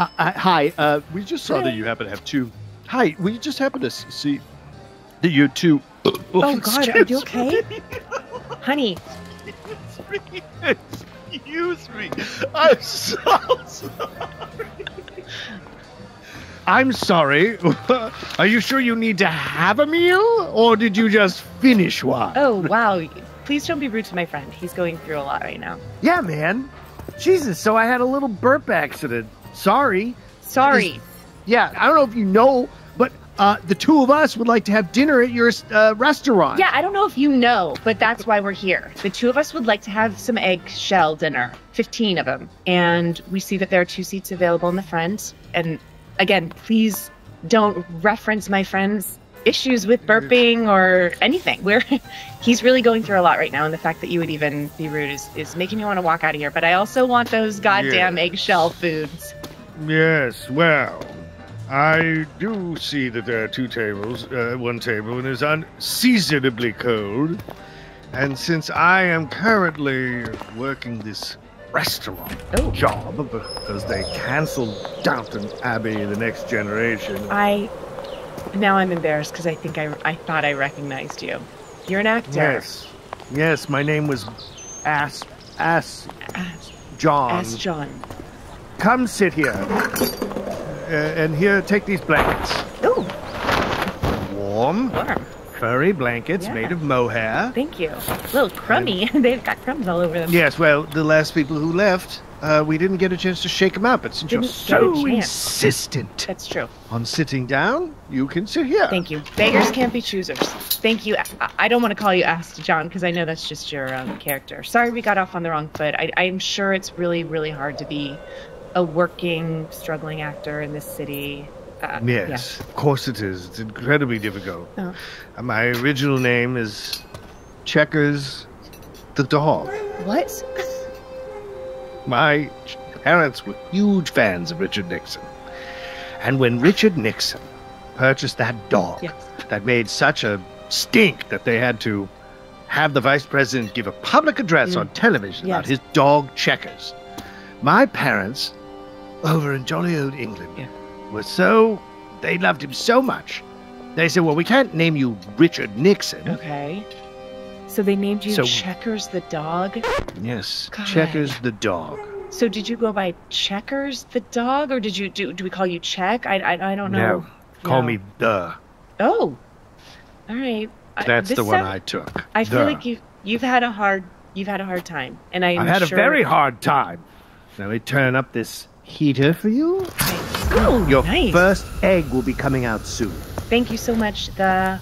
Uh, uh, hi, uh, we just saw that you happen to have two. Hi, we just happen to see that you two. Oh God, are you okay? Honey, Excuse me. I'm so sorry. I'm sorry. Are you sure you need to have a meal, or did you just finish one? oh wow. Please don't be rude to my friend. He's going through a lot right now. Yeah, man. Jesus, so I had a little burp accident. Sorry. Sorry. Yeah, I don't know if you know, but uh, the two of us would like to have dinner at your uh, restaurant. Yeah, I don't know if you know, but that's why we're here. The two of us would like to have some eggshell dinner, 15 of them. And we see that there are two seats available in the front. And again, please don't reference my friend's issues with burping or anything. We're he's really going through a lot right now and the fact that you would even be rude is, is making me want to walk out of here. But I also want those goddamn Yes. eggshell foods. Yes, well, I do see that there are two tables. Uh, one table and it's unseasonably cold. And since I am currently working this restaurant Oh. job because they canceled Downton Abbey the next generation. I now I'm embarrassed because I think I I thought I recognized you. You're an actor. Yes. Yes, my name was Ass Ass Ask, John. ask John. Come sit here. Uh, and here, take these blankets. Oh, Warm, warm. furry blankets Yeah. made of mohair. Thank you. A little crummy. They've got crumbs all over them. Yes, well, the last people who left, uh, we didn't get a chance to shake them up. But since you're Didn't a so insistent That's true. on sitting down, you can sit here. Thank you. Beggars can't be choosers. Thank you. I, I don't want to call you Asked John because I know that's just your um, character. Sorry we got off on the wrong foot. I, I'm sure it's really, really hard to be a working, struggling actor in this city. Uh, Yes, of course it is. It's incredibly difficult. Oh. Uh, my original name is Checkers the dog. What? My parents were huge fans of Richard Nixon. And when Richard Nixon purchased that dog Yes. that made such a stink that they had to have the vice president give a public address Mm. on television about his dog Checkers, my parents over in jolly old England Yeah. were so, they loved him so much. They said, well, we can't name you Richard Nixon. Okay. So they named you So- Checkers the dog? Yes, God. Checkers the dog. So did you go by Checkers the dog or did you do, do we call you Check? I, I, I don't know. No, call No. me the. Oh. All right. That's the one sound- I took. I feel like you you've had a hard you've had a hard time, and I'm I had sure a very hard time. Now we turn up this heater for you. Oh, Your nice. first egg will be coming out soon. Thank you so much. The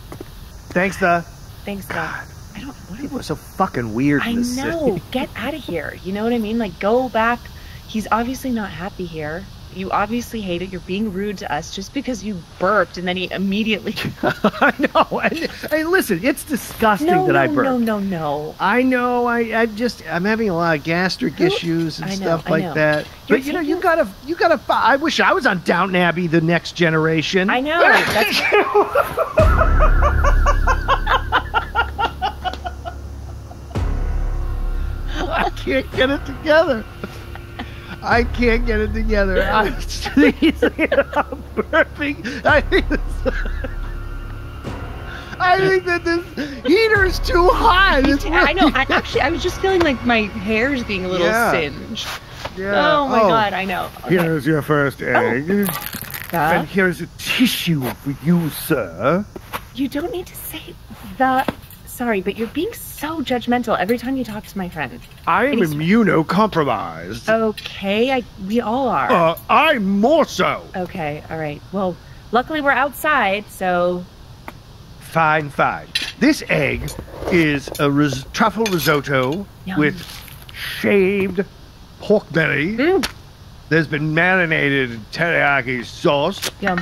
Thanks, the. thanks. The I don't. What People are so fucking weird I in this know. Get out of here. You know what I mean? Like go back. He's obviously not happy here. You obviously hate it. You're being rude to us just because you burped, and then he immediately. I know. And, hey, listen, it's disgusting no, that no, I burp. no, no, no. I know. I, I just I'm having a lot of gastric Who- issues and know, stuff like that. You're but you know, you gotta you gotta. I wish I was on Downton Abbey, the next generation. I know. That's I can't get it together. I can't get it together. I'm sneezing. I'm burping. I think this, I think that this heater is too hot. It's I know. I, actually, I was just feeling like my hair is being a little Yeah. singed. Yeah. Oh my oh. god, I know. Okay. Here's your first oh. egg. The? And here's a tissue for you, sir. You don't need to say the. Sorry, but you're being so judgmental every time you talk to my friend. I am immunocompromised. Okay, I we all are. Uh, I'm more so. Okay, all right. Well, luckily we're outside, so Fine, fine. This egg is a ris- truffle risotto Yum. with shaved pork belly. Mm. There's been marinated in teriyaki sauce. yum.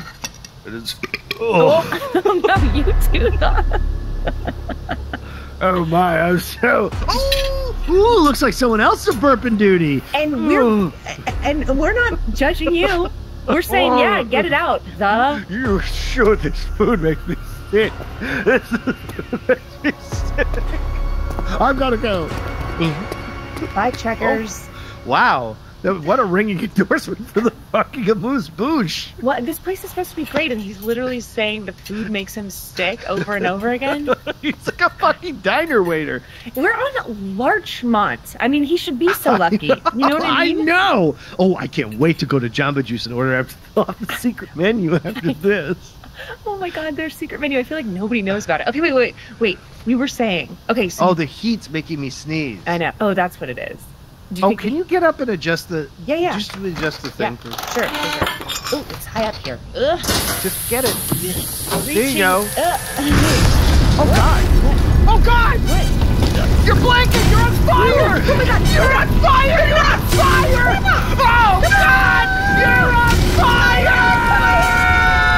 It is. Oh, Oh no, you too. Though. Oh my! I'm so. Oh! Ooh, looks like someone else is burping duty. And we're Oh, and we're not judging you. We're saying, yeah, get it out. The you sure this food makes me sick? This makes me sick. I've got to go. bye checkers. Oh. Wow, What a ringing endorsement for the fucking amuse bouche. What? This place is supposed to be great, and he's literally saying the food makes him sick over and over again. He's like a fucking diner waiter. We're on Larchmont. I mean, he should be so lucky. You know what I mean? I know. Oh, I can't wait to go to Jamba Juice and order after off the secret menu after this. Oh my God, their secret menu. I feel like nobody knows about it. Okay, wait, wait, wait. We were saying. Okay, so Oh, the heat's making me sneeze. I know. Oh, that's what it is. Do you Oh, can you get up and adjust the? Yeah, yeah. Just adjust the Yeah, thing. for- sure, sure, sure. Oh, it's high up here. Ugh. Just get it. There you go. Uh. Ugh. Oh God! Oh God! What? Your blanket! You're on fire! Oh my God! You're on fire! You're on fire! Oh God! You're on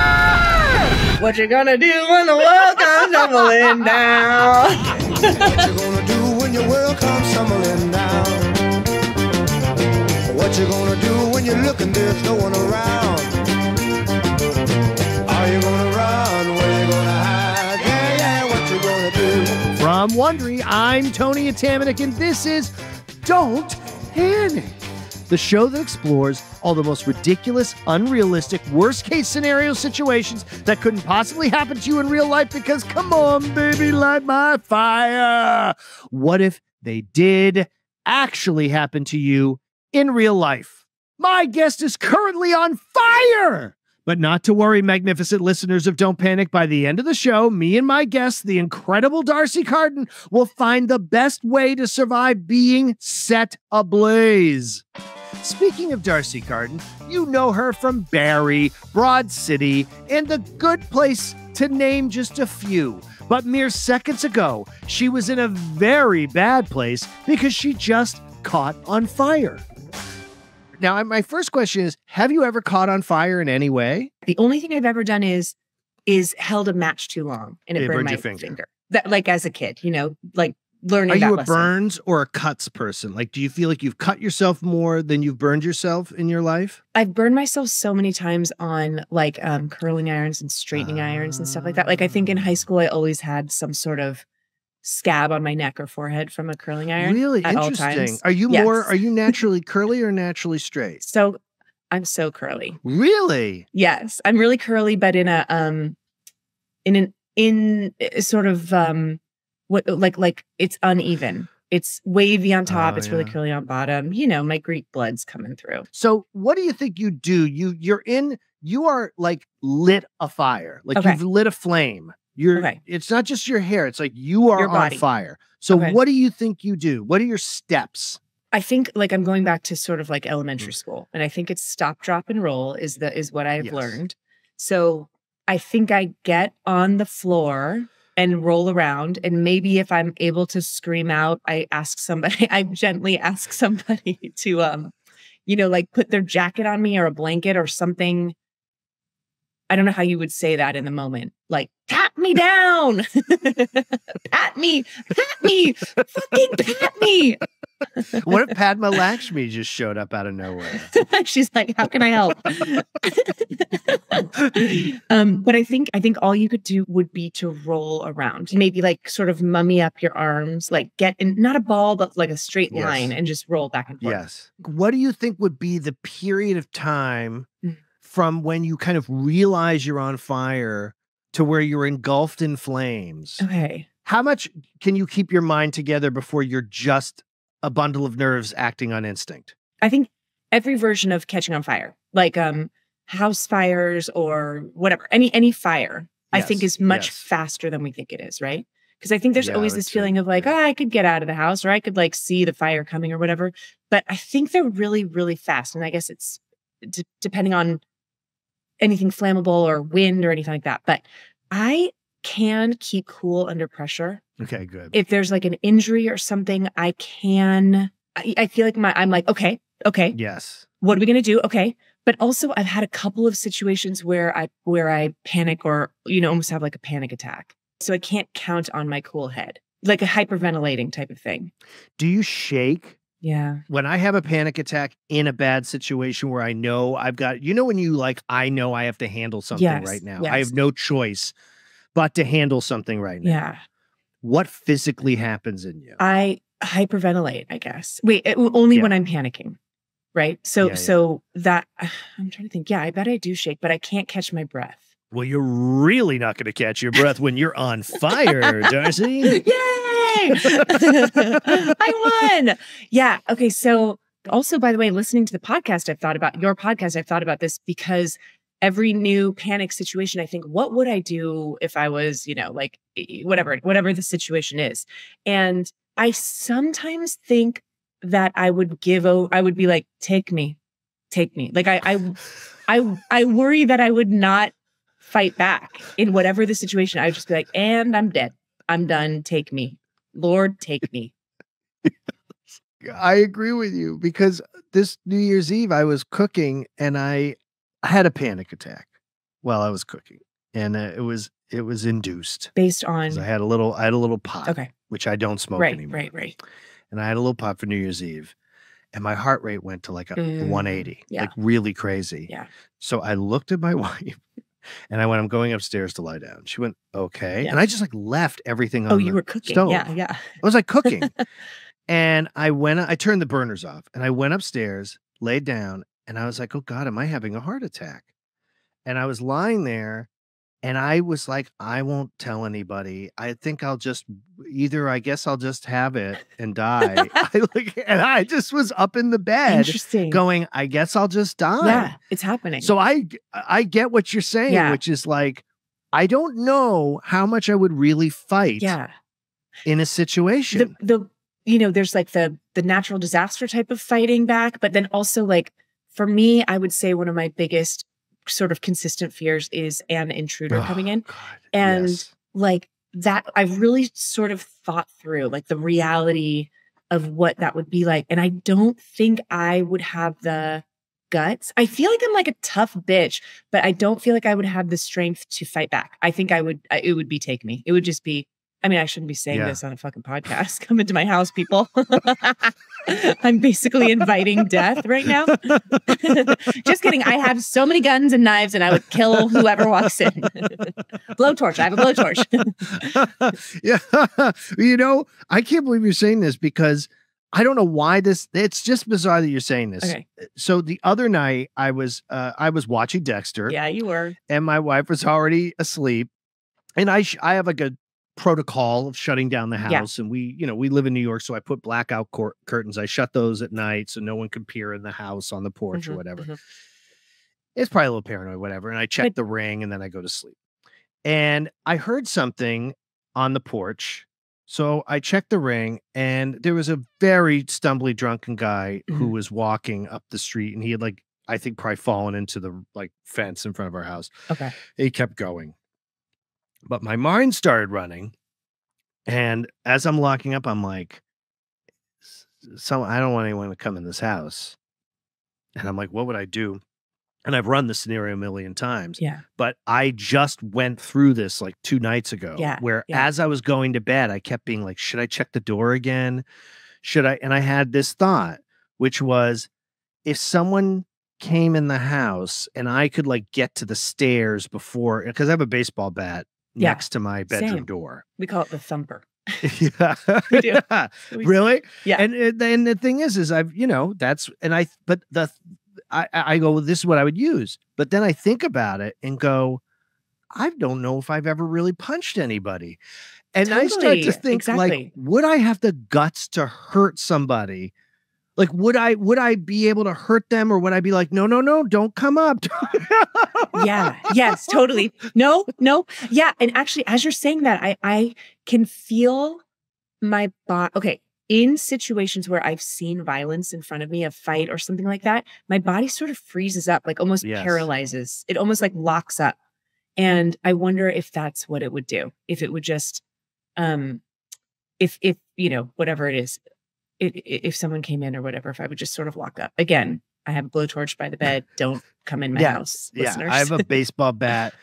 fire! What you gonna do when the world comes tumbling down? What you gonna do when your world comes tumbling down? What you gonna do when you're looking, there's no one around? Are you gonna run? Where you gonna hide? Yeah, yeah, what you gonna do? From Wondery, I'm Tony Atamanuik, and this is Don't Panic, the show that explores all the most ridiculous, unrealistic, worst case scenario situations that couldn't possibly happen to you in real life because, come on, baby, light my fire. What if they did actually happen to you in real life? My guest is currently on fire. But not to worry, magnificent listeners of Don't Panic. By the end of the show, me and my guest, the incredible Darcy Carden, will find the best way to survive being set ablaze. Speaking of Darcy Carden, you know her from Barry, Broad City, and The Good Place, to name just a few. But mere seconds ago, she was in a very bad place because she just caught on fire. Now, my first question is Have you ever caught on fire in any way? The only thing I've ever done is is held a match too long and it It burned burned my finger. finger. That like as a kid, you know, like learning Are that you a lesson. burns or a cuts person? Like, do you feel like you've cut yourself more than you've burned yourself in your life? I've burned myself so many times on like um, curling irons and straightening irons and stuff like that. Like I think in high school I always had some sort of scab on my neck or forehead from a curling iron. Really at all interesting. times. Are you more? Are you naturally curly or naturally straight? So I'm so curly. Really? Yes, I'm really curly, but in a um, in an in sort of um, what like like it's uneven. It's wavy on top. Oh, it's really curly on bottom. You know, my Greek blood's coming through. So, what do you think you do? You you're in. You are like lit a fire. Like Okay. you've lit a flame. You're. Okay. It's not just your hair. It's like you are on fire. So, Okay. what do you think you do? What are your steps? I think like I'm going back to sort of like Mm. elementary school, and I think it's stop, drop, and roll is the is what I've Yes. learned. So I think I get on the floor and roll around, and maybe if I'm able to scream out, I ask somebody. I gently ask somebody to um, you know, like put their jacket on me or a blanket or something. I don't know how you would say that in the moment. Like, pat me down. pat me, pat me, fucking pat me. What if Padma Lakshmi just showed up out of nowhere? She's like, "How can I help?" um, but I think I think all you could do would be to roll around, maybe like sort of mummy up your arms, like get in not a ball, but like a straight Yes. line, and just roll back and forth. Yes. What do you think would be the period of time Mm. From when you kind of realize you're on fire to where you're engulfed in flames? Okay. How much can you keep your mind together before you're just a bundle of nerves acting on instinct? I think every version of catching on fire, like um house fires or whatever, any any fire, I think is much yes. faster than we think it is, right? Because I think there's Yeah, always this feeling of like, oh, I could get out of the house or I could like see the fire coming or whatever. But I think they're really, really fast. And I guess it's d- depending on anything flammable or wind or anything like that. But I can keep cool under pressure Okay, good. if there's like an injury or something, I can. I, I feel like my I'm like okay, okay, yes. what are we gonna do? Okay, but also I've had a couple of situations where I where I panic or you know almost have like a panic attack, so I can't count on my cool head, like a hyperventilating type of thing. Do you shake? Yeah, When I have a panic attack in a bad situation where I know I've got, you know, when you like, I know I have to handle something Yes, right now. I have no choice but to handle something right now. yeah. What physically happens in you? I hyperventilate. I guess. Wait, it, only when I'm panicking, right? So Yeah, yeah. so that I'm trying to think. Yeah, I bet I do shake, but I can't catch my breath. Well, you're really not going to catch your breath when you're on fire, Darcy. Yay! I won. Yeah. Okay. So, also, by the way, listening to the podcast, I've thought about your podcast. I've thought about this because every new panic situation, I think, what would I do if I was, you know, like whatever, whatever the situation is. And I sometimes think that I would give, o- I would be like, take me, take me. Like I, I, I, I worry that I would not fight back in whatever the situation. I would just be like, and I'm dead. I'm done. Take me. Lord, take me. I agree with you because this New Year's Eve I was cooking and I had a panic attack while I was cooking, and uh, it was it was induced. based on I had a little I had a little pot, okay, which I don't smoke right, anymore, right, right. and I had a little pot for New Year's Eve, and my heart rate went to like a Mm, 180, yeah. like really crazy. Yeah. So I looked at my wife. And I went, I'm going upstairs to lie down. She went, okay. Yeah. And I just like left everything oh, on Oh, you the were cooking. stove. Yeah, yeah. I was like cooking. and I went, I turned the burners off and I went upstairs, laid down, and I was like, oh God, am I having a heart attack? And I was lying there and I was like, I won't tell anybody. I think I'll just either, I guess I'll just have it and die. I like, and I just was up in the bed Interesting. going, I guess I'll just die. yeah, it's happening. So I I get what you're saying, Yeah. which is like, I don't know how much I would really fight yeah, in a situation. the the you know, there's like the the natural disaster type of fighting back, but then also like for me, I would say one of my biggest sort of consistent fears is an intruder Oh, coming in. God, And yes. like that I've really sort of thought through like the reality of what that would be like. And I don't think I would have the guts. I feel like I'm like a tough bitch, but I don't feel like I would have the strength to fight back. I think I would, I, it would be take me. It would just be, I mean, I shouldn't be saying Yeah. this on a fucking podcast. Come into my house, people. I'm basically inviting death right now. just kidding. I have so many guns and knives and I would kill whoever walks in. blowtorch. I have a blowtorch. yeah. you know, I can't believe you're saying this because I don't know why this it's just bizarre that you're saying this. okay. So the other night I was uh I was watching Dexter Yeah, you were. and my wife was already asleep and I sh- I have like a protocol of shutting down the Yeah. house and we you know we live in New York so I put blackout cor- curtains I shut those at night so no one could peer in the house on the porch or Mhm, whatever mhm. it's probably a little paranoid, whatever. And I check But- the ring and then I go to sleep. And I heard something on the porch. So I checked the ring and there was a very stumbly drunken guy who Mhm. was walking up the street and he had like, I think probably fallen into the like fence in front of our house. Okay. He kept going. But my mind started running. And as I'm locking up, I'm like, so I don't want anyone to come in this house. And I'm like, what would I do? And I've run this scenario a million times, Yeah. but I just went through this like two nights ago. Yeah, Where yeah. as I was going to bed, I kept being like, should I check the door again? Should I? And I had this thought, which was if someone came in the house and I could like get to the stairs before, because I have a baseball bat Yeah, next to my bedroom same. door. We call it the thumper. yeah. We do. We- Really? Yeah. And and then the thing is, is I've you know that's and I but the I I go well, this is what I would use, but then I think about it and go, I don't know if I've ever really punched anybody, and I start to think like, would I have the guts to hurt somebody? Like, would I would I be able to hurt them, or would I be like, no, no, no, don't come up? yeah yes totally no no yeah and actually as you're saying that i i can feel my body okay in situations where i've seen violence in front of me a fight or something like that my body sort of freezes up like almost Yes. paralyzes it almost like locks up and i wonder if that's what it would do if it would just um if if you know whatever it is i- i if someone came in or whatever if i would just sort of lock up again i have a blowtorch by the bed don't come in my Yeah, house yeah, listeners. I have a baseball bat,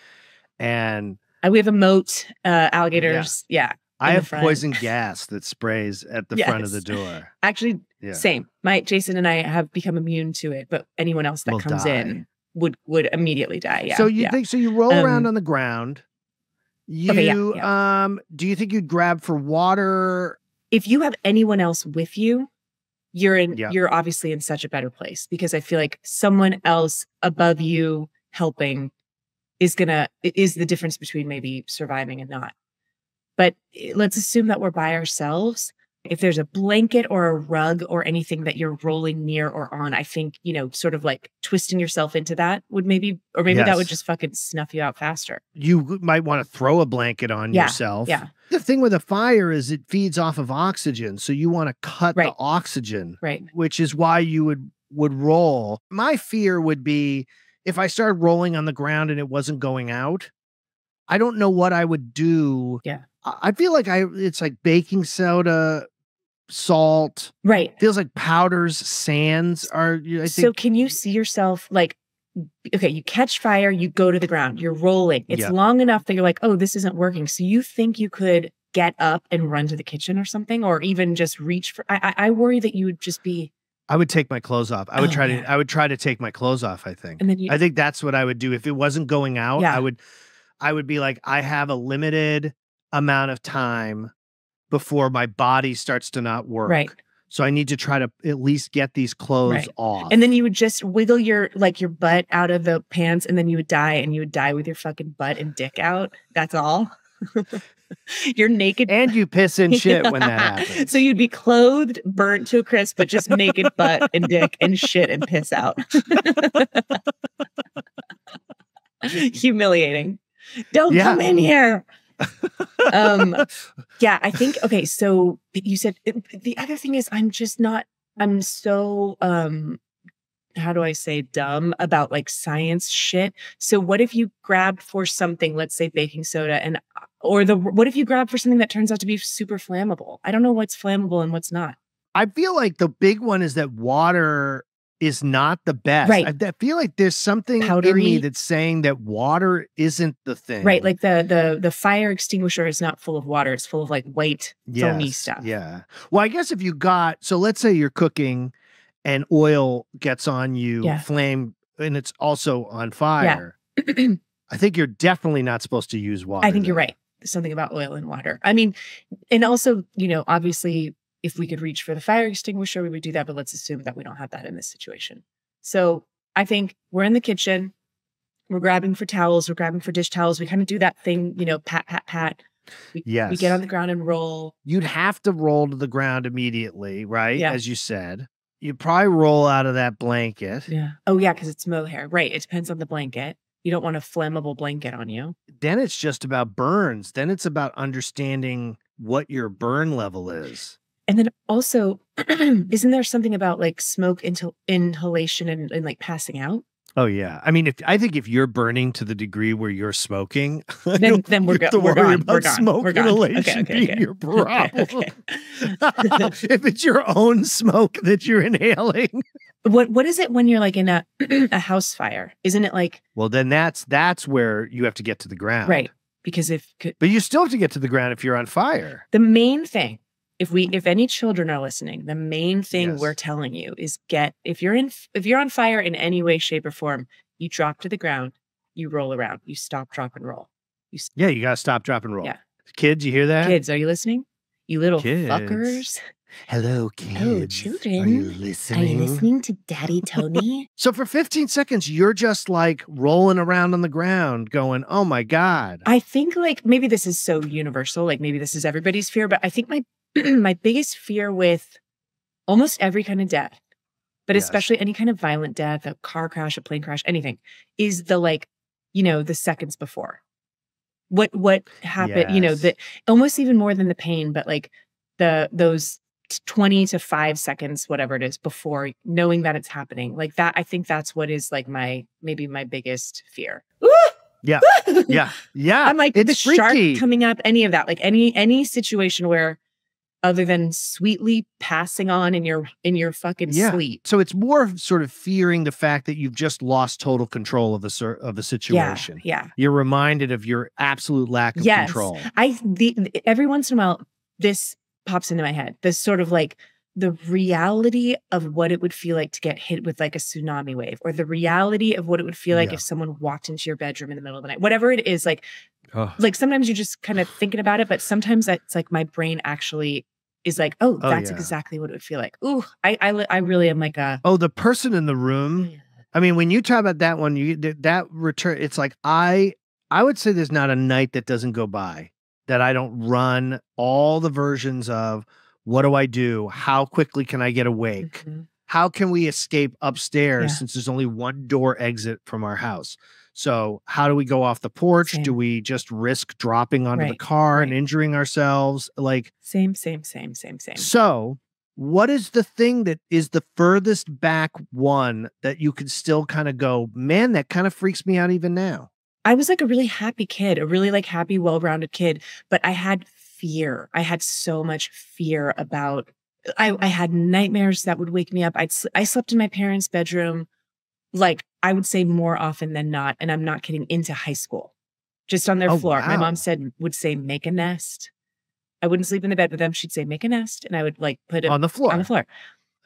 and Uh, we have a moat, uh, alligators. Yeah. I have poison gas that sprays at the front of the door. Actually, Yeah. same. My Jason and I have become immune to it, but anyone else that Will comes die. in would would immediately die. Yeah. so you yeah. think so? You roll around Um, on the ground. You Okay, yeah, um, do you think you'd grab for water? If you have anyone else with you, you're in Yeah. you're obviously in such a better place because I feel like someone else above you helping is gonna is the difference between maybe surviving and not. But eh, let's assume that we're by ourselves. If there's a blanket or a rug or anything that you're rolling near or on, I think, you know, sort of like twisting yourself into that would maybe, or maybe that would just fucking snuff you out faster. You might want to throw a blanket on Yeah, yourself. yeah. The thing with a fire is it feeds off of oxygen, so you want to cut Right. the oxygen, Right. which is why you would would roll. My fear would be if I started rolling on the ground and it wasn't going out. I don't know what I would do. Yeah. I feel like I it's like baking soda, salt. Right. Feels like powders, sands are. I think so can you see yourself like okay you catch fire you go to the ground you're rolling it's Yeah. long enough that you're like oh this isn't working so you think you could get up and run to the kitchen or something or even just reach for i i, I worry that you would just be I would take my clothes off. I would Oh, try yeah. to. I would try to take my clothes off. I think. and then you I think that's what I would do if it wasn't going out. Yeah. I would I would be like I have a limited amount of time before my body starts to not work. right So I need to try to at least get these clothes Right. off. and then you would just wiggle your like your butt out of the pants and then you would die and you would die with your fucking butt and dick out that's all you're naked and you piss and shit when that happens. So you'd be clothed, burnt to a crisp, but just naked butt and dick and shit and piss out. Humiliating. Don't Yeah. come in here. Um yeah, I think okay, so you said the other thing is I'm just not I'm so um how do I say dumb about like science shit. So what if you grabbed for something, let's say baking soda and or the what if you grab for something that turns out to be super flammable? I don't know what's flammable and what's not. I feel like the big one is that water is not the best. Right. I, I feel like there's something in me that's saying that water isn't the thing. Right, like the the the fire extinguisher is not full of water; it's full of like white foamy stuff. Yeah. Well, I guess if you got so let's say you're cooking and oil gets on you, Yeah. flame, and it's also on fire. I think you're definitely not supposed to use water. I think you're right. There's something about oil and water. I mean, and also, you know, obviously, if we could reach for the fire extinguisher, we would do that. But let's assume that we don't have that in this situation. So I think we're in the kitchen. We're grabbing for towels. We're grabbing for dish towels. We kind of do that thing, you know, pat, pat, pat. We, we get on the ground and roll. You'd have to roll to the ground immediately, right? Yeah. As you said. You'd probably roll out of that blanket. Yeah. Oh, yeah, because it's mohair. Right. It depends on the blanket. You don't want a flammable blanket on you. Then it's just about burns. Then it's about understanding what your burn level is. And then also, isn't there something about like smoke inhal- inhalation and, and like passing out? Oh yeah. I mean, if I think if you're burning to the degree where you're smoking, Then then we're, go- to we're worry gone. about We're gone. smoke we're gone. inhalation okay, okay, being okay. your problem. If it's your own smoke that you're inhaling, what what is it when you're like in a a house fire? Isn't it like well, then that's that's where you have to get to the ground, right? Because if could, But you still have to get to the ground if you're on fire. the main thing, if we mm-hmm. if any children are listening, the main thing Yes. we're telling you is get if you're in if you're on fire in any way, shape, or form, you drop to the ground, you roll around, you stop, drop, and roll. Yeah, you gotta stop, drop, and roll. Yeah. Kids, you hear that? Kids, are you listening? You little Kids. fuckers. Hello, kids. Hello, children. Are you listening? Are you listening? to Daddy Tony? So for 15 seconds, you're just like rolling around on the ground, going, "Oh my god!" I think like maybe this is so universal, like maybe this is everybody's fear, but I think my my biggest fear with almost every kind of death, but Yes. especially any kind of violent death, a car crash, a plane crash, anything, is the like, you know, the seconds before. What what happened, you know, Yes. that almost even more than the pain, but like the those 20 to 5 seconds whatever it is before knowing that it's happening. Like that I think that's what is like my maybe my biggest fear. Yeah. Yeah, yeah. I'm like it's the freaky. shark coming up, any of that, like any any situation where other than sweetly passing on in your in your fucking Yeah. sleep. so it's more sort of fearing the fact that you've just lost total control of the of the situation. Yeah. yeah. You're reminded of your absolute lack of Yes. control. I the every once in a while this pops into my head. This sort of like the reality of what it would feel like to get hit with like a tsunami wave or the reality of what it would feel like Yeah. if someone walked into your bedroom in the middle of the night. Whatever it is, like Oh, like sometimes you're just kind of thinking about it, but sometimes it's like my brain actually is like, oh, Oh, that's yeah. exactly what it would feel like. Ooh, I, I, I really am like a. Oh, the person in the room. I mean, when you talk about that one, you th- that return. It's like I I would say there's not a night that doesn't go by that I don't run all the versions of what do I do? How quickly can I get awake? Mhm. How can we escape upstairs Yeah. since there's only one door exit from our house? So how do we go off the porch? Do we just risk dropping onto the Right, car and injuring ourselves? Like Same, same, same, same, same. so, what is the thing that is the furthest back one that you could still kind of go, man, that kind of freaks me out even now? I was like a really happy kid, a really like happy, well-rounded kid, but I had fear. I had so much fear about I, I had nightmares that would wake me up. I'd I slept in my parents' bedroom like I would say more often than not, and I'm not kidding, into high school. Just on their Oh, floor. My mom said would say make a nest. I wouldn't sleep in the bed with them. She'd say make a nest, and I would like put it On the floor. on the floor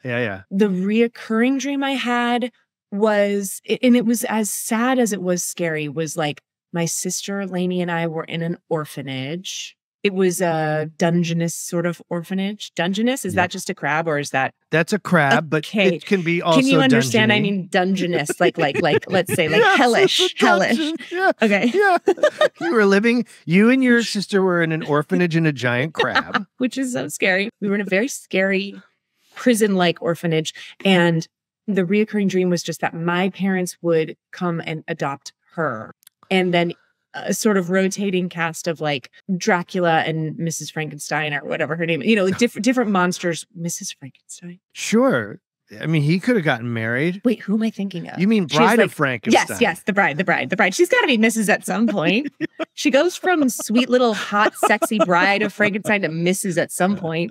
Yeah, yeah. the reoccurring dream I had was, and it was as sad as it was scary, was like my sister Lainey and I were in an orphanage. It was a dungeness sort of orphanage. Dungeness, is Yep. that just a crab or is that That's a crab, but Okay. it can be also can you understand? I mean dungeness, like like like let's say like Yes, hellish, hellish. Yeah. Okay. Yeah. you were living, you and your sister were in an orphanage in a giant crab. which is so scary. We were in a very scary prison like orphanage. And the reoccurring dream was just that my parents would come and adopt her. And then a sort of rotating cast of like Dracula and Mrs. Frankenstein or whatever her name, you know, different different monsters. Mrs. Frankenstein. Sure. I mean, he could have gotten married. Wait, who am I thinking of? You mean Bride like- of Frankenstein? Yes, yes, the bride, the bride, the bride. She's got to be Mrs. at some point. she goes from sweet little hot, sexy bride of Frankenstein to Mrs. at some point.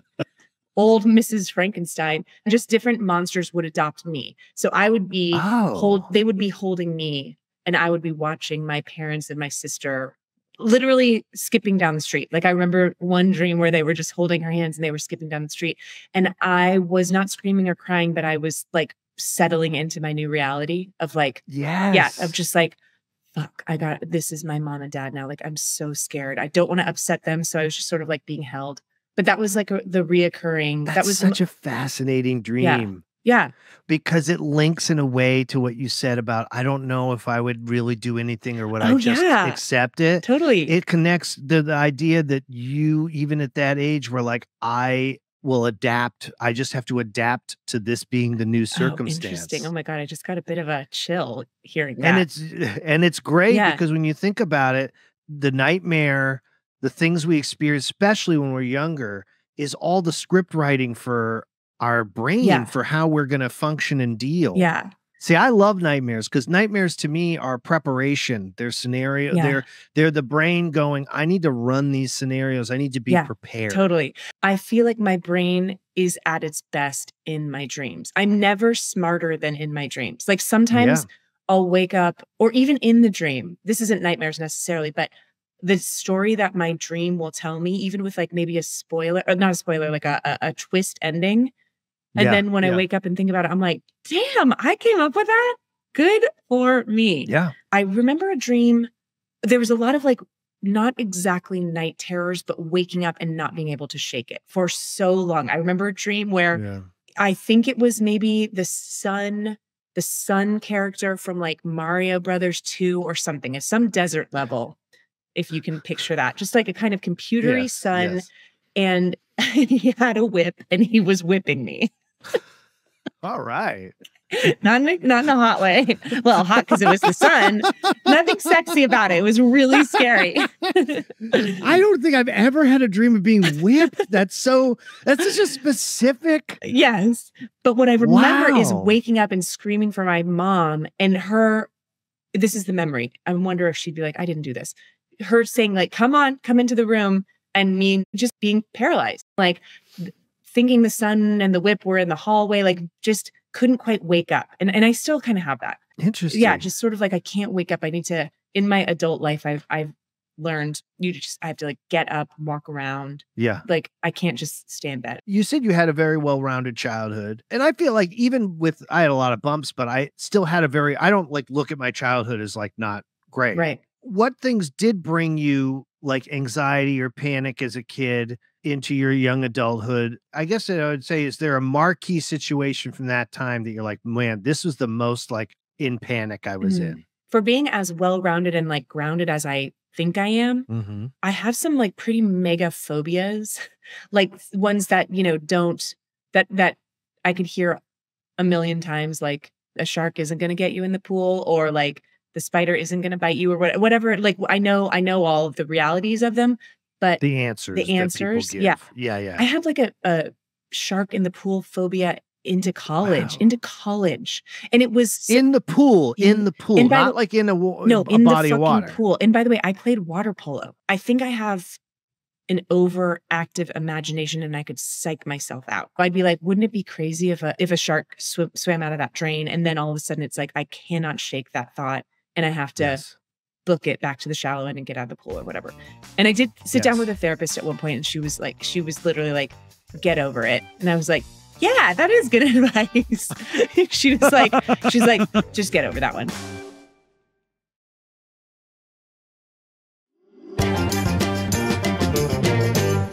Old Mrs. Frankenstein. Just different monsters would adopt me, so I would be Oh. hold. They would be holding me, and I would be watching my parents and my sister. Literally skipping down the street. Like I remember one dream where they were just holding her hands and they were skipping down the street. And I was not screaming or crying, but I was like settling into my new reality of like, Yes. yeah, of just like, fuck, I got this is my mom and dad now. Like, I'm so scared. I don't want to upset them. So I was just sort of like being held. But that was like a, the reoccurring. That's that was such a fascinating dream. yeah, because it links in a way to what you said about I don't know if I would really do anything or would I Oh, just yeah. accept it. totally. It connects the, the idea that you even at that age were like I will adapt. I just have to adapt to this being the new Oh, circumstance. interesting. Oh my god, I just got a bit of a chill hearing that. and it's and it's great Yeah. because when you think about it, the nightmare, the things we experience, especially when we're younger, is all the script writing for our brain Yeah. for how we're going to function and deal. yeah, See, I love nightmares because nightmares to me are preparation. They're scenario. Yeah. They're they're the brain going. I need to run these scenarios. I need to be Yeah, prepared. totally. I feel like my brain is at its best in my dreams. I'm never smarter than in my dreams. Like sometimes I'll wake up, or even in the dream. This isn't nightmares necessarily, but the story that my dream will tell me, even with like maybe a spoiler, or not a spoiler, like a, a, a twist ending. And Yeah, then when I wake up and think about it, I'm like, damn, I came up with that. Good for me. Yeah. I remember a dream. There was a lot of like, not exactly night terrors, but waking up and not being able to shake it for so long. I remember a dream where Yeah. I think it was maybe the sun, the sun character from like Mario Brothers 2 or something, at some desert level, if you can picture that. Just like a kind of computery Yes, sun. yes. And he had a whip and he was whipping me. All right. Not in a, not in a hot way. Well, hot because it was the sun. Nothing sexy about it. It was really scary. I don't think I've ever had a dream of being whipped. That's so. That's such a specific. Yes. But what I remember is waking up and screaming for my mom and her. This is the memory. I wonder if she'd be like, I didn't do this. Her saying, like, come on, come into the room. And me just being paralyzed, like thinking the sun and the whip were in the hallway, like just couldn't quite wake up. And, and I still kind of have that. Interesting. Yeah. Just sort of like, I can't wake up. I need to, in my adult life, I've, I've learned you just, I have to like get up, walk around. yeah. Like, I can't just stay in bed. You said you had a very well-rounded childhood, and I feel like even with I had a lot of bumps, but I still had a very. I don't like look at my childhood as like not great. Right. what things did bring you like anxiety or panic as a kid into your young adulthood, I guess I would say, is there a marquee situation from that time that you're like, man, this was the most like in panic I was Mm. in? For being as well rounded and like grounded as I think I am, Mm-hmm. I have some like pretty mega phobias, like ones that, you know, don't, that, that I could hear a million times, like a shark isn't going to get you in the pool or like the spider isn't going to bite you or what, whatever. Like I know, I know all of the realities of them, but The answers. the answers, give. yeah. Yeah. Yeah. I had like a, a shark in the pool phobia into college, Wow. into college. And it was in the pool, in, in- the pool, not the- like in a, no, a in the body fucking water. pool. And by the way, I played water polo. I think I have an overactive imagination and I could psych myself out. I'd be like, wouldn't it be crazy if a if a shark sw- swam out of that drain and then all of a sudden it's like I cannot shake that thought and I have to Yes. Book it back to the shallow end and get out of the pool or whatever. And I did sit down with a therapist at one point and she was like, she was literally like, get over it. And I was like, yeah, that is good advice. she was like, she's like, just get over that one.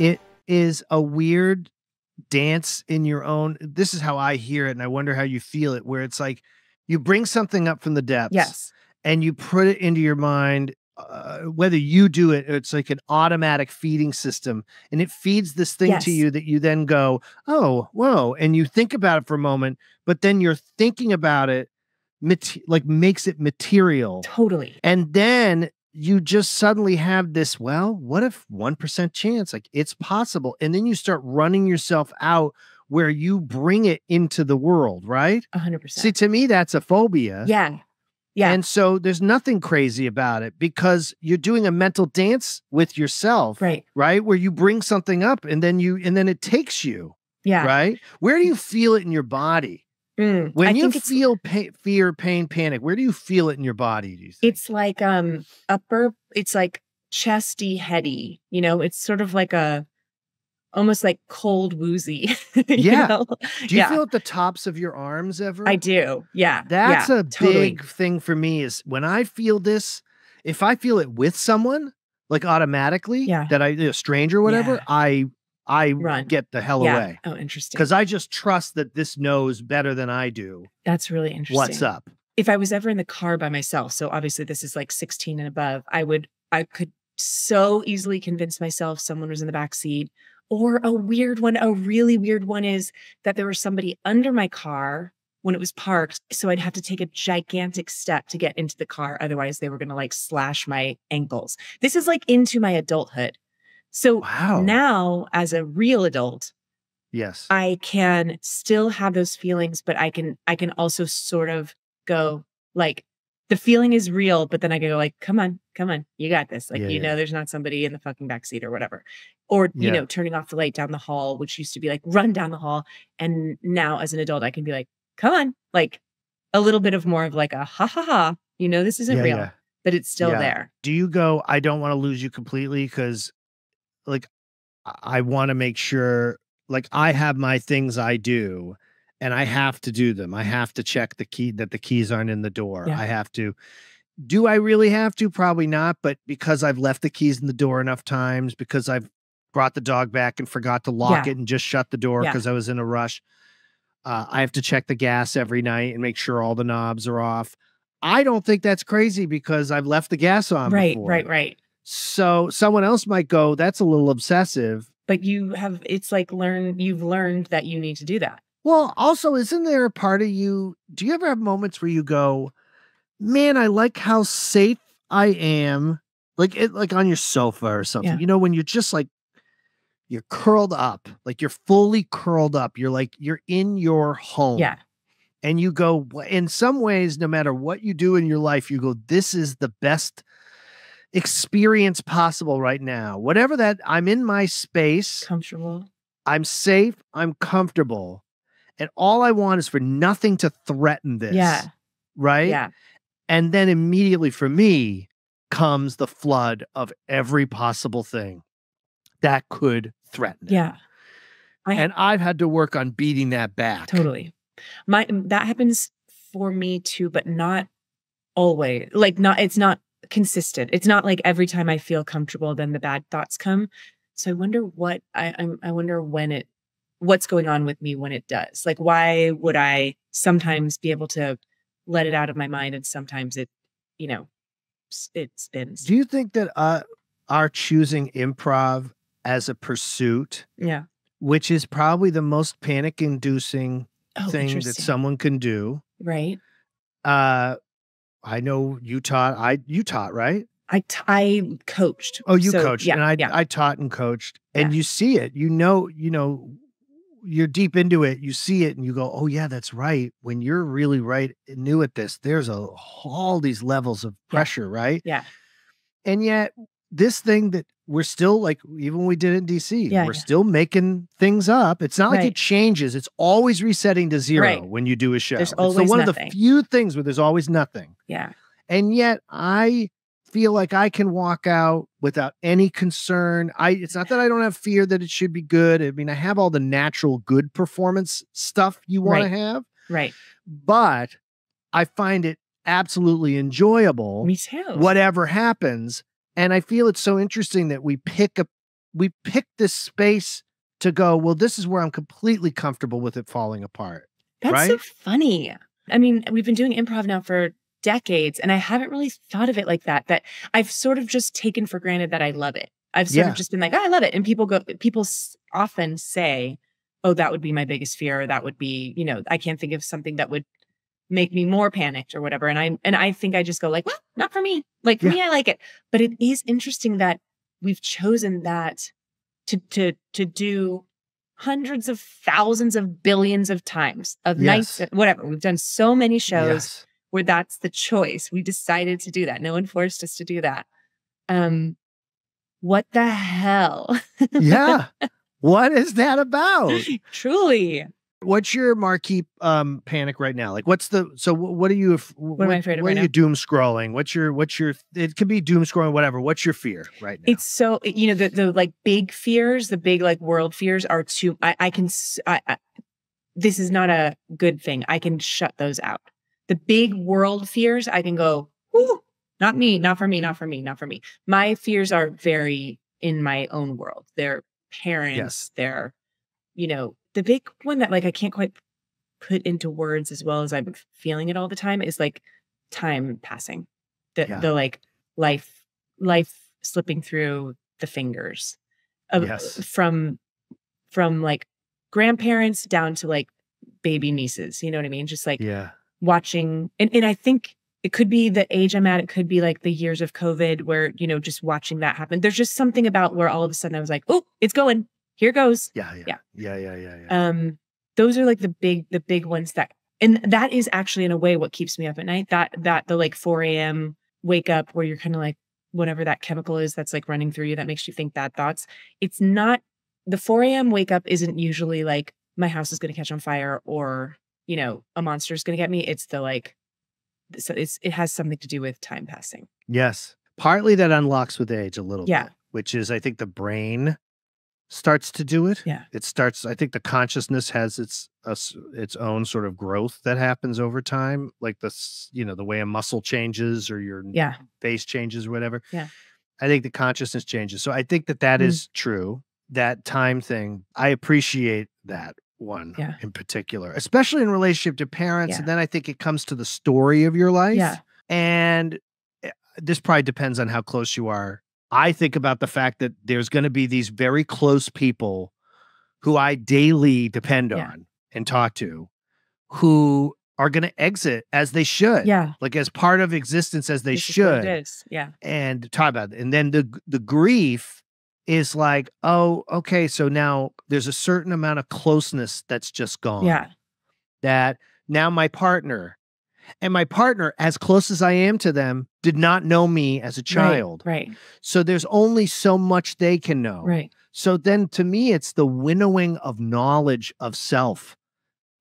It is a weird dance in your own. This is how I hear it, and I wonder how you feel it. Where it's like you bring something up from the depths, Yes. And you put it into your mind. Uh, whether you do it, it's like an automatic feeding system, and it feeds this thing to you that you then go, "Oh, whoa!" and you think about it for a moment, but then you're thinking about it, like makes it material. Totally. And then you just suddenly have this, well, what if 1% chance? Like it's possible. And then you start running yourself out where you bring it into the world, right? A hundred See, to me, that's a phobia. Yeah. Yeah. And so there's nothing crazy about it because you're doing a mental dance with yourself, right. right? Where you bring something up and then you, and then it takes you, Yeah. right? Where do you feel it in your body? Mm. When I you feel pa- fear, pain, panic, where do you feel it in your body? Do you think? it's like um upper, it's like chesty, heady. You know, it's sort of like a almost like cold woozy. Yeah. know? Do you yeah. feel at the tops of your arms ever? I do. Yeah. That's yeah, a totally. big thing for me is when I feel this, if I feel it with someone, like automatically, Yeah. that I a stranger or whatever, Yeah. I I Run. get the hell yeah. away. Oh, interesting. Because I just trust that this knows better than I do That's really interesting. what's up. if I was ever in the car by myself, so obviously this is like 16 and above, I would I could so easily convince myself someone was in the back seat. Or a weird one, a really weird one is that there was somebody under my car when it was parked. So I'd have to take a gigantic step to get into the car. Otherwise, they were gonna like slash my ankles. This is like into my adulthood. So Wow. now as a real adult, yes. I can still have those feelings, but I can I can also sort of go like the feeling is real, but then I can go like, come on, come on, you got this. Like Yeah, you yeah. know, there's not somebody in the fucking backseat or whatever. Or you know, turning off the light down the hall, which used to be like run down the hall, and now as an adult, I can be like, come on, like a little bit of more of like a ha ha ha. You know, this isn't Yeah, real, yeah. but it's still Yeah. there. do you go i don't want to lose you completely because like i want to make sure like i have my things i do and i have to do them i have to check the key that the keys aren't in the door Yeah. i have to do i really have to probably not but because i've left the keys in the door enough times because i've brought the dog back and forgot to lock Yeah. it and just shut the door Yeah. because i was in a rush uh, i have to check the gas every night and make sure all the knobs are off I don't think that's crazy because I've left the gas on. Right, before. right, right. So someone else might go, that's a little obsessive. But you have it's like learn you've learned that you need to do that. Well, also, isn't there a part of you? Do you ever have moments where you go, man, I like how safe I am? Like it, like on your sofa or something. Yeah. You know, when you're just like you're curled up, like you're fully curled up. You're like you're in your home. Yeah. and you go in some ways no matter what you do in your life you go this is the best experience possible right now whatever that i'm in my space Comfortable. i'm safe i'm comfortable and all i want is for nothing to threaten this Yeah. right Yeah. and then immediately for me comes the flood of every possible thing that could threaten it. Yeah. I and i've had to work on beating that back totally. My that happens for me too, but not always. Like not it's not consistent. It's not like every time I feel comfortable then the bad thoughts come. So I wonder what I I'm, I wonder when it what's going on with me when it does. Like why would I sometimes be able to let it out of my mind and sometimes it, you know, it spins. Do you think that uh, our choosing improv as a pursuit, yeah. which is probably the most panic inducing Oh, thing that someone can do? right. Uh, I know you taught. I you taught right? I t- I coached. Oh, you So, coached, Yeah, and I yeah. I taught and coached, and Yeah. you see it. You know, you know, you're deep into it. You see it, and you go, "Oh yeah, that's right." When you're really right, eh, new at this, there's a all these levels of pressure, right? Yeah. And yet, this thing that we're still like, even when we did it in DC, Yeah, we're yeah. still making things up. It's not like it changes. It's always resetting to zero Right. when you do a show. There's it's the- always one of the few things where there's always nothing. Yeah. And yet I feel like I can walk out without any concern. I it's not that I don't have fear that it should be good. I mean, I have all the natural good performance stuff you want Right. to have, Right. but I find it absolutely enjoyable Me too. whatever happens. And I feel it's so interesting that we pick a we pick this space to go, well, this is where I'm completely comfortable with it falling apart. That's so funny. I mean, we've been doing improv now for decades, and I haven't really thought of it like that. That I've sort of just taken for granted that I love it. I've sort Yeah. of just been like, oh, I love it. And people go, people often say, oh, that would be my biggest fear. Or that would be, you know, I can't think of something that would make me more panicked or whatever. And I, and I think I just go like, well, not for me. Like for Yeah. me, I like it. But it is interesting that we've chosen that to, to, to do hundreds of thousands of billions of times of nights, whatever. We've done so many shows Yes. Where that's the choice. We decided to do that. No one forced us to do that. Um, what the hell? yeah. What is that about? Truly. What's your marquee um panic right now? Like what's the so what are you af- what, am I afraid of what right are you doom scrolling? What's your what's your it could be doom scrolling whatever. What's your fear right now? It's so you know the the like big fears, the big like world fears are too. I I can. I, I- this is not a good thing. I can shut those out. The big world fears, I can go. Whoo, not me. Not for me. Not for me. Not for me. My fears are very in my own world. They're parents. Yes. They're, you know, the big one that like I can't quite put into words as well as I'm feeling it all the time is like time passing. The Yeah. the like life life slipping through the fingers of, Yes. from from like grandparents down to like baby nieces you know what i mean just like yeah. Watching and, and i think it could be the age i'm at it could be like the years of covid where you know just watching that happen there's just something about where all of a sudden i was like oh it's going here goes Yeah, yeah. Yeah. Yeah, yeah, yeah, yeah. um those are like the big the big ones that and that is actually in a way what keeps me up at night that that the like 4 a.m wake up where you're kind of like whatever that chemical is that's like running through you that makes you think bad thoughts it's not the 4 a.m wake up isn't usually like my house is going to catch on fire or you know a monster is going to get me it's the like so it's it has something to do with time passing Yes. Partly that unlocks with age a little Yeah. bit, which is I think the brain starts to do it. Yeah. It starts I think the consciousness has its s its own sort of growth that happens over time, like the s- you know, the way a muscle changes or your yeah face changes or whatever. Yeah. I think the consciousness changes. So I think that that Mm. is true. That time thing, I appreciate that one Yeah. in particular, especially in relationship to parents. Yeah. And then I think it comes to the story of your life. Yeah. And eh, this probably depends on how close you are. I think about the fact that there's going to be these very close people who I daily depend Yeah. on and talk to who are going to exit as they should. yeah Like as part of existence as they this is should it is yeah and talk about it. And then the the grief is like, oh, okay, so now there's a certain amount of closeness that's just gone. yeah That now my partner and my partner, as close as I am to them, did not know me as a child. right So there's only so much they can know. right So then to me, it's the winnowing of knowledge of self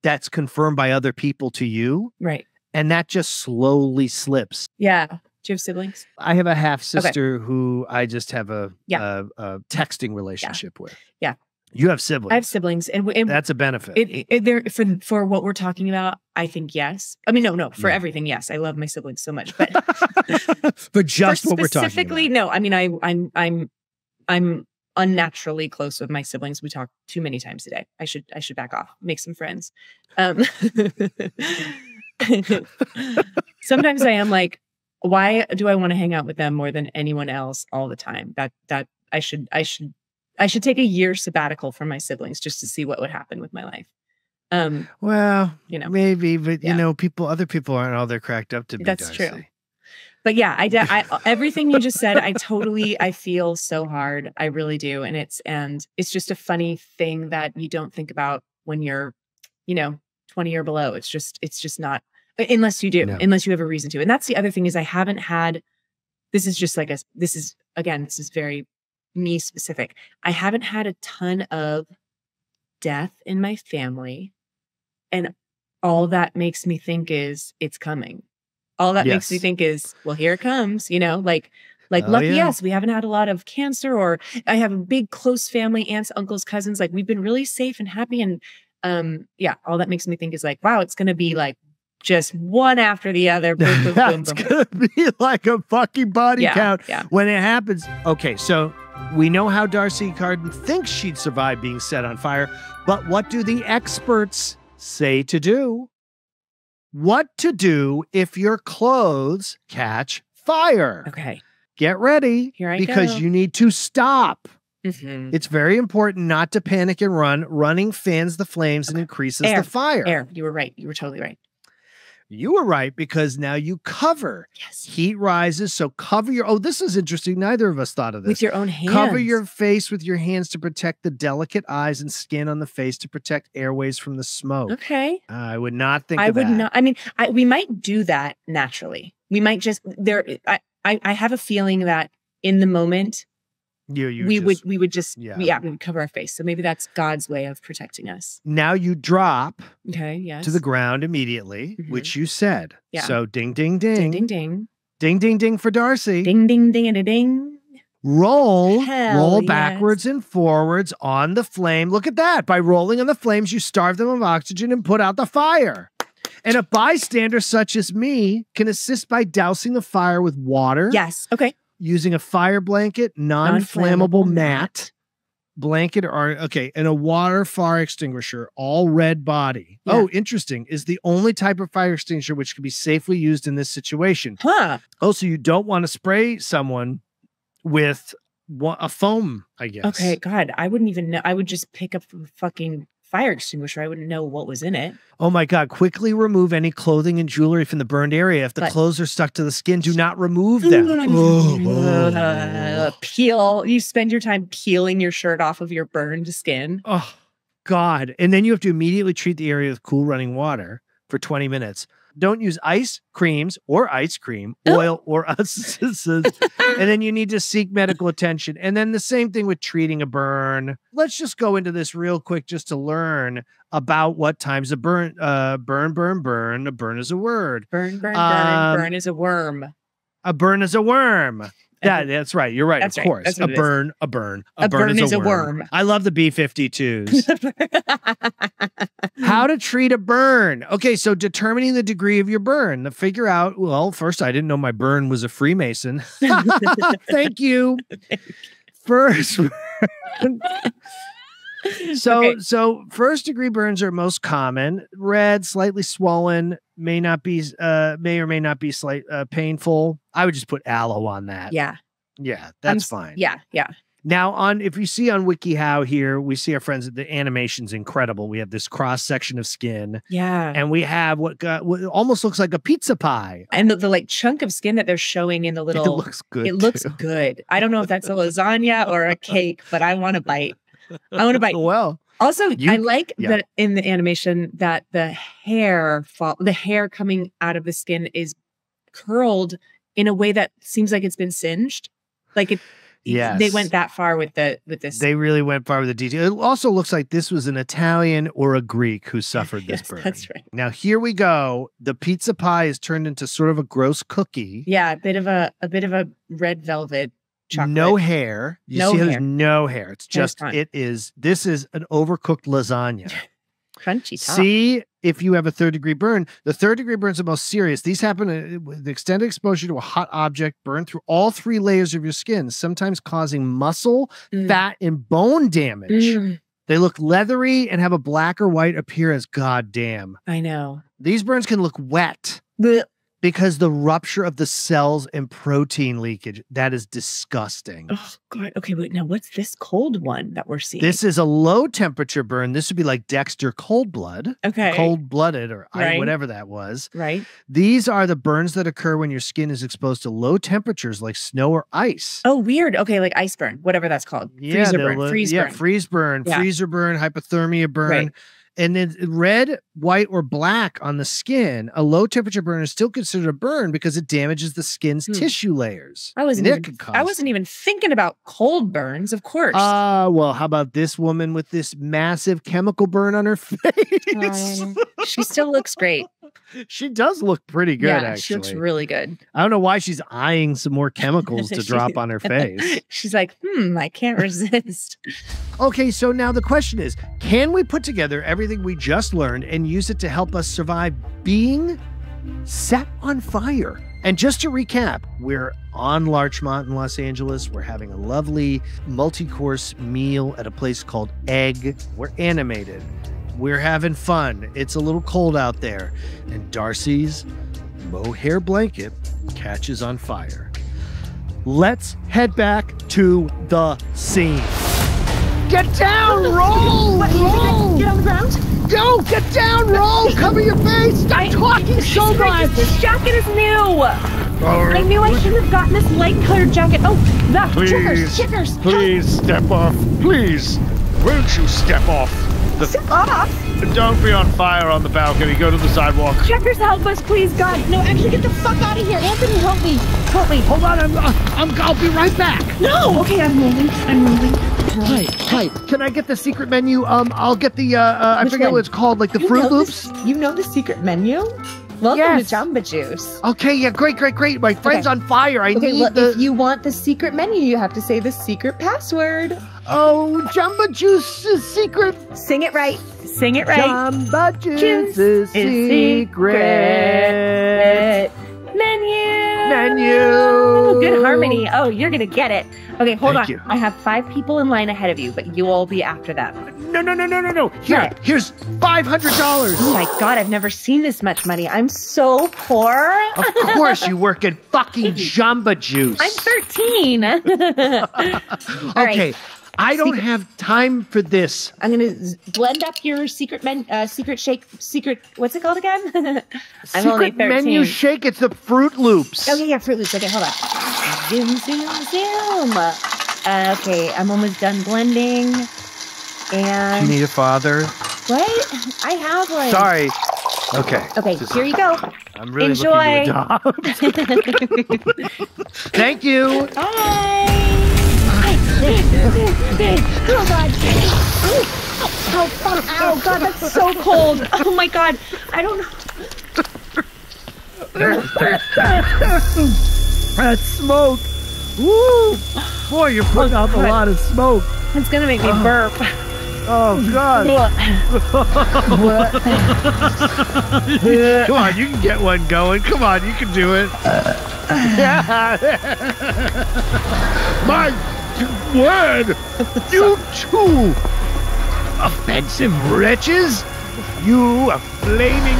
that's confirmed by other people to you. right And that just slowly slips. yeah do you have siblings I have a half sister who I just have a, Yeah. a, a texting relationship with. Yeah. You have siblings. i have siblings and, and That's a benefit. It, it there for for what we're talking about, I think yes. I mean, no, no, for Yeah. everything, yes. I love my siblings so much, but but just what we're talking specifically, no. I mean, I I'm I'm I'm unnaturally close with my siblings. We talk too many times a day. I should I should back off, make some friends. Um, sometimes I am like, why do I want to hang out with them more than anyone else all the time? That that I should I should I should take a year sabbatical from my siblings just to see what would happen with my life. Um, Well, you know, maybe, but Yeah. you know, people, other people aren't all they're cracked up to be. That's true. But yeah, I, I everything you just said, I totally I feel so hard. I really do, and it's and it's just a funny thing that you don't think about when you're, you know, twenty or below. It's just it's just not unless you do No. unless you have a reason to. And that's the other thing is I haven't had. This is just like a this is again this is very me specific. I haven't had a ton of death in my family, and all that makes me think is it's coming all that makes me think is well here it comes you know like like Oh, lucky yeah. us we haven't had a lot of cancer or i have a big close family aunts uncles cousins like we've been really safe and happy and um yeah all that makes me think is like wow it's gonna be like just one after the other boom, boom, boom, it's boom. gonna be like a fucking body yeah count yeah when it happens. Okay, so we know how Darcy Carden thinks she'd survive being set on fire, but what do the experts say to do? What to do if your clothes catch fire? okay Get ready because go. you need to stop. Mhm. It's very important not to panic and run. Running fans the flames and increases Air. the fire. air you were right you were totally right You were right because now you cover. yes Heat rises, so cover your. Oh, this is interesting. Neither of us thought of this. with your own hands Cover your face with your hands to protect the delicate eyes and skin on the face to protect airways from the smoke. okay I would not think I would that. not. I mean, I, we might do that naturally. We might just there. I, I I have a feeling that in the moment You, you we just- would we would just yeah. yeah. we would cover our face. So maybe that's God's way of protecting us. Now you drop Okay. Yes. to the ground immediately, Mhm. which you said. Yeah. So ding, ding, ding, ding ding ding ding, ding, ding for Darcy. ding ding ding and a ding. Roll, Hell roll yes. backwards and forwards on the flame. Look at that. By rolling on the flames, you starve them of oxygen and put out the fire. And a bystander such as me can assist by dousing the fire with water, Yes. Okay. Using a fire blanket, non flammable Non-flammable mat, blanket, or okay, and a water fire extinguisher, all red body. Yeah. Oh, interesting. Is the only type of fire extinguisher which can be safely used in this situation. Huh. Oh, also, you don't want to spray someone with a foam, I guess. Okay. God, I wouldn't even know. I would just pick up a fucking fire extinguisher. I wouldn't know what was in it. Oh my God. Quickly remove any clothing and jewelry from the burned area. If the But- clothes are stuck to the skin, do not remove them. Oh, Uh, peel. You spend your time peeling your shirt off of your burned skin. Oh, God. And then you have to immediately treat the area with cool running water for 20 minutes. Don't use ice creams or ice cream, oil or essences. and then you need to seek medical attention. And then the same thing with treating a burn. Let's just go into this real quick just to learn about what times a burn, uh, burn, burn, burn. A burn is a word. Burn, burn, burn. Um, burn is a worm. A burn is a worm. Yeah, that's right. You're right. That's of right. course. A what it is. burn, a burn. A burn is a worm. I love the B 52s. How to treat a burn. Okay, so determining the degree of your burn. To figure out, well, first, I didn't know my burn was a Freemason. Thank you. First, so Okay. so first degree burns are most common. Red, slightly swollen, may not be uh may or may not be slight uh, painful. I would just put aloe on that. yeah. Yeah, I'm that's fine. Yeah. Yeah. Now, on if you see on WikiHow here, we see our friends. The animation's incredible. We have this cross section of skin, Yeah. and we have what, got, what almost looks like a pizza pie. And the, the like chunk of skin that they're showing in the little. it looks good. it looks good. I don't know if that's a lasagna or a cake, but I want to bite. I want to bite. well, Also, You- I like yeah. that in the animation that the hair fall the hair coming out of the skin is curled in a way that seems like it's been singed. Like it yeah, they went that far with the with this. they really went far with the detail. It also looks like this was an Italian or a Greek who suffered this Yes, burn. That's right. Now here we go. The pizza pie is turned into sort of a gross cookie. Yeah, a bit of a a bit of a red velvet chocolate. No hair. You No see hair. there's no hair. It's just it is this is an overcooked lasagna. crunchy top. See if you have a third degree burn. The third degree burns are most serious. These happen uh, with extended exposure to a hot object, burn through all three layers of your skin, sometimes causing muscle, Mm. fat, and bone damage. Mm, They look leathery and have a black or white appearance. God damn. I know. These burns can look wet Blech. Because the rupture of the cells and protein leakage. That is disgusting. Oh God. Okay, wait. Now, what's this cold one that we're seeing? This is a low temperature burn. This would be like Dexter cold blood, okay. cold blooded, or I- Right. whatever that was. Right. These are the burns that occur when your skin is exposed to low temperatures like snow or ice. Oh, weird. Okay, like ice burn, whatever that's called. freezer they'll burn. freeze yeah, burn. freeze burn, Yeah. freezer burn, hypothermia burn. Right. And then red, white, or black on the skin, a low temperature burn is still considered a burn because it damages the skin's Hmm. tissue layers. I wasn't. And Even, it could cause. I wasn't even thinking about cold burns. Of course. Ah, well, how about this woman with this massive chemical burn on her face? Um, she still looks great. she does look pretty good, yeah, actually. she looks really good. I don't know why she's eyeing some more chemicals to drop on her face. She's like, hmm, I can't resist. Okay, so now the question is can we put together everything we just learned and use it to help us survive being set on fire? And just to recap, we're on Larchmont in Los Angeles. We're having a lovely multi course meal at a place called Egg. We're animated. We're having fun. It's a little cold out there. And Darcy's mohair blanket catches on fire. Let's head back to the scene. Get down, roll, roll. Get on the ground. Go, get down, roll, cover your face. Stop talking so much. This jacket is new. I knew I shouldn't have gotten this light colored jacket. Oh, the Please, chickers, chickers. Please step off. Please. Won't you step off? The, Step off. don't be on fire on the balcony. Go to the sidewalk. Checkers, help us, please, God. No, actually, get the fuck out of here. Anthony, help me. Help me. Hold on, I'm, I'm, I'll be right back. No. Okay, I'm rolling. I'm rolling. Hi, hi. Can I get the secret menu? Um, I'll get the, uh, uh I Which forget one? what it's called, like the You Froot Loops. this- you know the secret menu? Welcome Yes. to Jamba Juice. Okay, yeah, great, great, great. My friend's Okay. on fire. I Okay, need well, the. if you want the secret menu, you have to say the secret password. Oh, Jamba Juice's secret. Sing it right. Sing it right. Jamba Juice Juice's is secret. Menu. Menu. Good harmony. Oh, you're gonna get it. Okay, hold Thank on. you. I have five people in line ahead of you, but you will be after them. No, no, no, no, no, no. Here, What? here's five hundred dollars. Oh my god, I've never seen this much money. I'm so poor. Of course, you work at fucking Jamba Juice. I'm 13. All right. I don't Secret- have time for this. I'm gonna blend up your secret men, uh, secret shake, secret. What's it called again? Secret menu shake. It's the Froot Loops. Okay, yeah, Froot Loops. Okay, hold on. Zoom, zoom, zoom. Uh, okay, I'm almost done blending. Do And you need a father? what? I have one. Sorry. Okay. Okay, is- here you go. I'm really Enjoy. looking to adopt. Thank you. Oh god. Oh fuck. Oh god, that's so cold. Oh my god. I don't know. That smoke. Woo! Boy, you're putting out a lot of smoke. It's gonna make me burp. Oh God! Come on, you can get one going. Come on, you can do it. Yeah. My word! You two offensive wretches! You are flaming.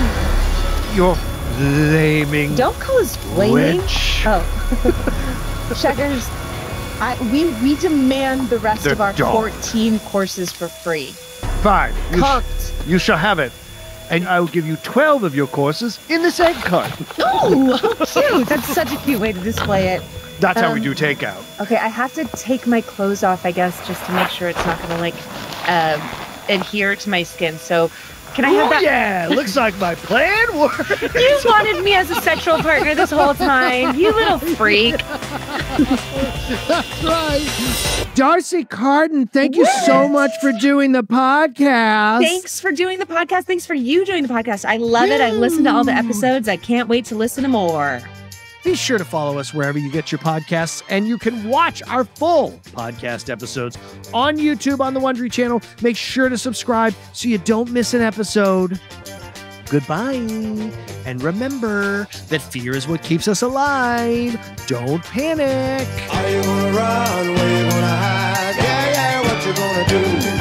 You're flaming. Don't call us flaming. Witch. Oh. Checkers. I, we we demand the rest The of our dog. 14 courses for free. Fine. You, sh- Cooked. you shall have it. And I will give you 12 of your courses in this egg cart. Oh, how cute. That's such a cute way to display it. That's how we Um, do takeout. Okay, I have to take my clothes off, I guess, just to make sure it's not gonna like um, adhere to my skin. So, can I have Oh, that? yeah, looks like my plan worked. You wanted me as a sexual partner this whole time, you little freak. That's right. Darcy Carden, thank you so much for doing the podcast. Thanks for doing the podcast. Thanks for you doing the podcast. I love it. I listened to all the episodes. I can't wait to listen to more. Be sure to follow us wherever you get your podcasts, and you can watch our full podcast episodes on YouTube on the Wondery channel. Make sure to subscribe so you don't miss an episode. goodbye. And remember that fear is what keeps us alive. Don't panic. Are you gonna run? Where you gonna hide? Yeah, yeah, what you gonna do?